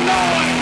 Lord.